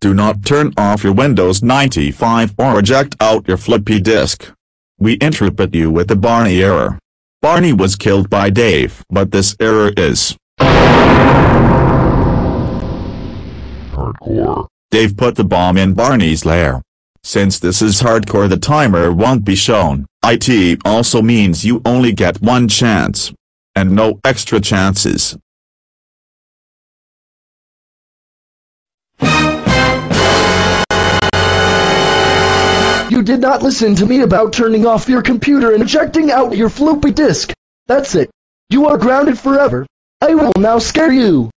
Do not turn off your Windows 95 or eject out your floppy disk. We interpret you with the Barney error. Barney was killed by Dave, but this error is Hardcore. Dave put the bomb in Barney's lair. Since this is hardcore the timer won't be shown. IT also means you only get one chance. And no extra chances. You did not listen to me about turning off your computer and ejecting out your floppy disk. That's it. You are grounded forever. I will now scare you.